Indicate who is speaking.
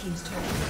Speaker 1: Team's turret